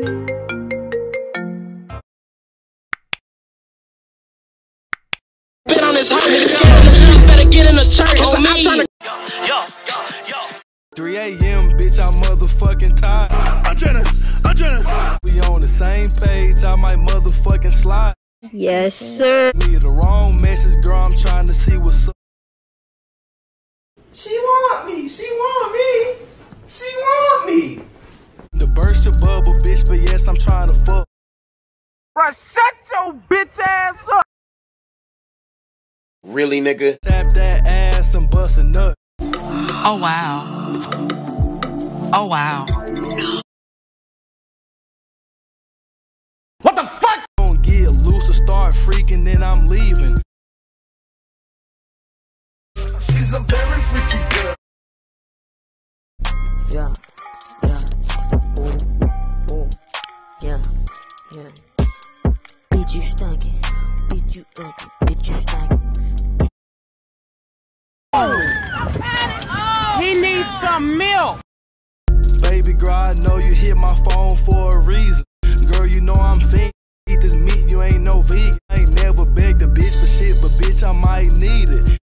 Been on this hot nigga scared on the streets, better get in the church, homie. Yo, yo, yo. 3 a.m. bitch, I'm motherfucking tired. I'm tryna, I'm tryna. We on the same page, I might motherfucking slide. Yes, sir. Need the wrong message, girl. I'm trying to see what's up. She want me. She want me. Bruh, shut your bitch ass up. Really, nigga? Tap that ass and bust a nut. Oh wow. Oh wow. What the fuck? Don't get loose or start freaking, then I'm leaving. She's a very freaky girl. Yeah, yeah, boom, boom, yeah, yeah. Bitch, you stinking. Bitch, you ugly. Bitch, you stinking. He needs some milk. Baby girl, I know you hit my phone for a reason. Girl, you know I'm thinking. Eat this meat, you ain't no vegan. I ain't never begged a bitch for shit, but bitch, I might need it.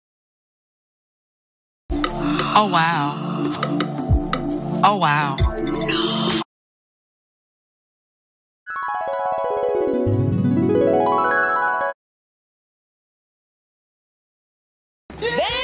Oh wow. Oh wow. Vem!